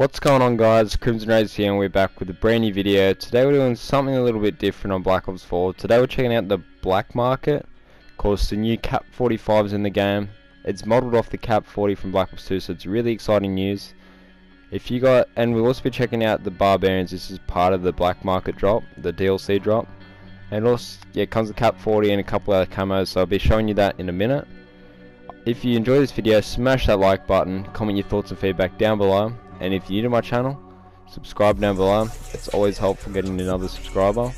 What's going on guys, CrimZon RayZ here and we're back with a brand new video. Today we're doing something a little bit different on Black Ops 4. Today we're checking out the black market. Of course the new KAP 45s in the game. It's modelled off the KAP 40 from Black Ops 2 so it's really exciting news. If you got, and we'll also be checking out the Barbarians, this is part of the black market drop, the DLC drop. And also, yeah, comes with KAP 40 and a couple other camos so I'll be showing you that in a minute. If you enjoy this video, smash that like button, comment your thoughts and feedback down below and if you're new to my channel, subscribe down below. It's always helpful getting another subscriber.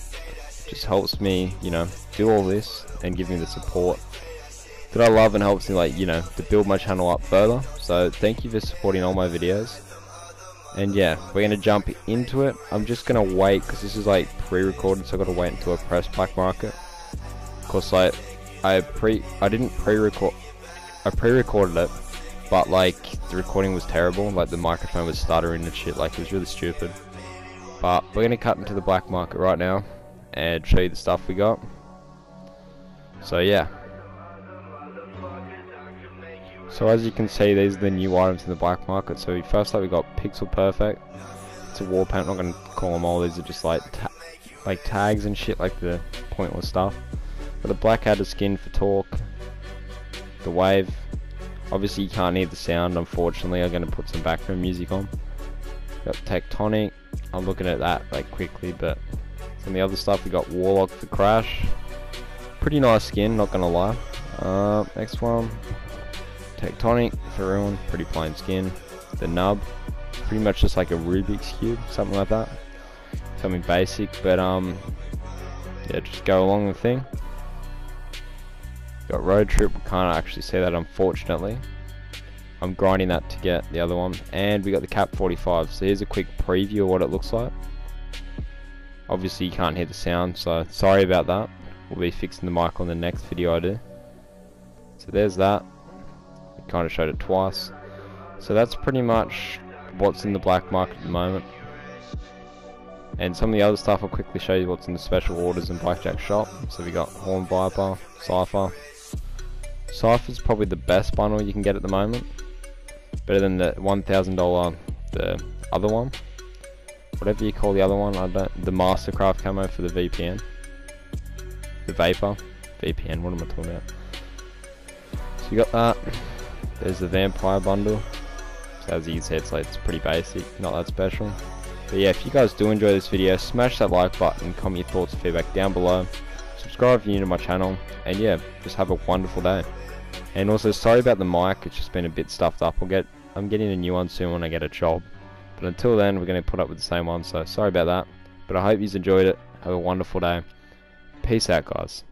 Just helps me, you know, do all this and give me the support that I love and helps me, like, you know, to build my channel up further. So thank you for supporting all my videos. And yeah, we're gonna jump into it. I'm just gonna wait because this is like pre-recorded, so I gotta wait until I press black market. Of course, like I pre, I didn't pre-record, I pre-recorded it but like the recording was terrible like the microphone was stuttering and shit like it was really stupid. But we're gonna cut into the black market right now and show you the stuff we got. So yeah. So as you can see these are the new items in the black market. So first up we got pixel perfect. It's a war paint I'm not gonna call them all these are just like ta like tags and shit like the pointless stuff. But the Blackadder skin for talk the wave Obviously you can't hear the sound unfortunately, I'm going to put some background music on. Got Tectonic, I'm looking at that like quickly but some of the other stuff we got Warlock for Crash. Pretty nice skin, not gonna lie. Uh, next one, Tectonic for Ruin, pretty plain skin. The Nub, pretty much just like a Rubik's Cube, something like that. Something basic, but um, yeah, just go along the thing. Got road trip, we can't actually see that unfortunately. I'm grinding that to get the other one. And we got the KAP 45, so here's a quick preview of what it looks like. Obviously you can't hear the sound, so sorry about that. We'll be fixing the mic on the next video I do. So there's that. Kind of showed it twice. So that's pretty much what's in the black market at the moment. And some of the other stuff I'll quickly show you what's in the special orders in Blackjack shop. So we got Horn Viper, Cypher, Cypher's probably the best bundle you can get at the moment. Better than the $1,000, the other one. Whatever you call the other one, I don't, the Mastercraft camo for the VPN. The Vapor. VPN, what am I talking about? So you got that. There's the Vampire bundle. So as you can see, it's like, it's pretty basic, not that special. But yeah, if you guys do enjoy this video, smash that like button, comment your thoughts and feedback down below. Subscribe if you're new to my channel, and yeah, just have a wonderful day. And also, sorry about the mic, it's just been a bit stuffed up. I'll get, I'm getting a new one soon when I get a job. But until then, we're going to put up with the same one, so sorry about that. But I hope you've enjoyed it. Have a wonderful day. Peace out, guys.